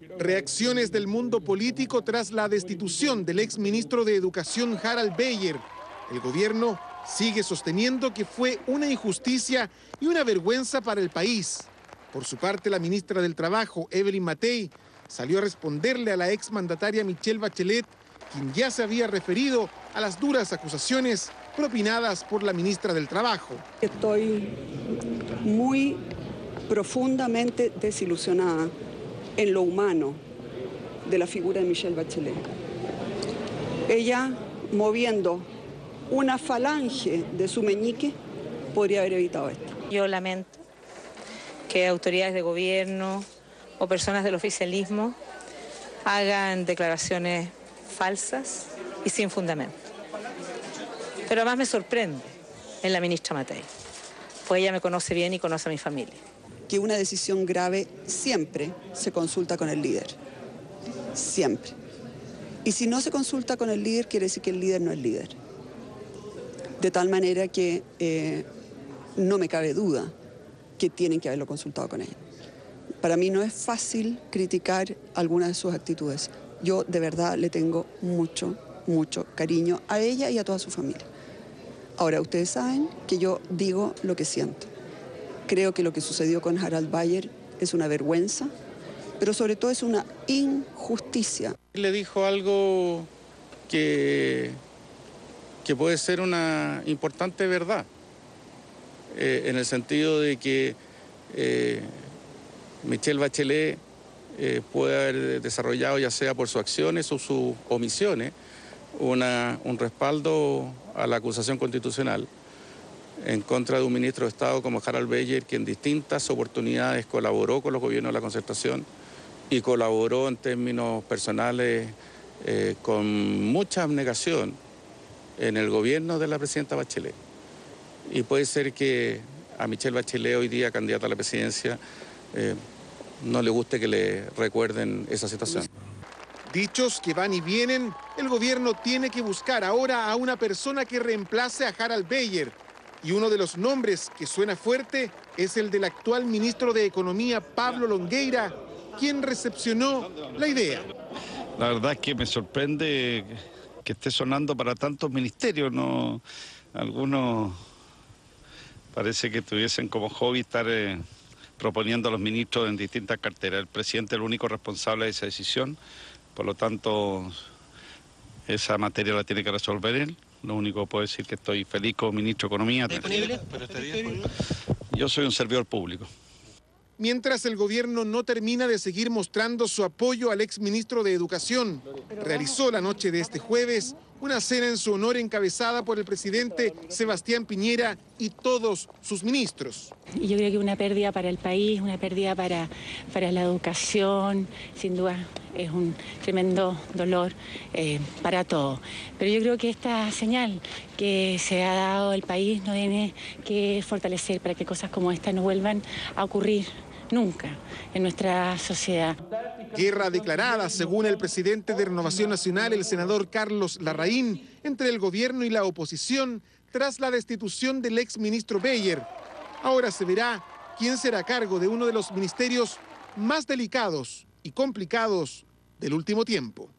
Reacciones del mundo político tras la destitución del ex ministro de Educación Harald Beyer. El gobierno sigue sosteniendo que fue una injusticia y una vergüenza para el país. Por su parte, la ministra del Trabajo, Evelyn Matei, salió a responderle a la ex mandataria Michelle Bachelet, quien ya se había referido a las duras acusaciones propinadas por la ministra del Trabajo. Estoy muy profundamente desilusionada en lo humano de la figura de Michelle Bachelet. Ella, moviendo una falange de su meñique, podría haber evitado esto. Yo lamento que autoridades de gobierno o personas del oficialismo hagan declaraciones falsas y sin fundamento. Pero además me sorprende en la ministra Matei, pues ella me conoce bien y conoce a mi familia. Que una decisión grave siempre se consulta con el líder. Siempre. Y si no se consulta con el líder, quiere decir que el líder no es líder. De tal manera que eh, no me cabe duda que tienen que haberlo consultado con ella. Para mí no es fácil criticar algunas de sus actitudes. Yo de verdad le tengo mucho, mucho cariño a ella y a toda su familia. Ahora, ustedes saben que yo digo lo que siento. Creo que lo que sucedió con Harald Bayer es una vergüenza, pero sobre todo es una injusticia. Le dijo algo que, que puede ser una importante verdad, eh, en el sentido de que eh, Michelle Bachelet eh, puede haber desarrollado, ya sea por sus acciones o sus omisiones, una, un respaldo a la acusación constitucional en contra de un ministro de Estado como Harald Beyer, que en distintas oportunidades colaboró con los gobiernos de la concertación y colaboró en términos personales eh, con mucha abnegación en el gobierno de la presidenta Bachelet. Y puede ser que a Michelle Bachelet, hoy día candidata a la presidencia, eh, no le guste que le recuerden esa situación. Dichos que van y vienen, el gobierno tiene que buscar ahora a una persona que reemplace a Harald Beyer. Y uno de los nombres que suena fuerte es el del actual ministro de Economía, Pablo Longueira, quien recepcionó la idea. La verdad es que me sorprende que esté sonando para tantos ministerios, ¿no? Algunos parece que tuviesen como hobby estar eh, proponiendo a los ministros en distintas carteras. El presidente es el único responsable de esa decisión, por lo tanto, esa materia la tiene que resolver él. Lo único que puedo decir es que estoy feliz como ministro de Economía. ¿Disponible? Yo soy un servidor público. Mientras el gobierno no termina de seguir mostrando su apoyo al exministro de Educación, realizó la noche de este jueves una cena en su honor encabezada por el presidente Sebastián Piñera y todos sus ministros. Yo creo que una pérdida para el país, una pérdida para, para la educación, sin duda es un tremendo dolor eh, para todos. Pero yo creo que esta señal que se ha dado el país no tiene que fortalecer para que cosas como esta no vuelvan a ocurrir nunca en nuestra sociedad. Guerra declarada, según el presidente de Renovación Nacional, el senador Carlos Larraín, entre el gobierno y la oposición tras la destitución del ex ministro Beyer. Ahora se verá quién será cargo de uno de los ministerios más delicados y complicados del último tiempo.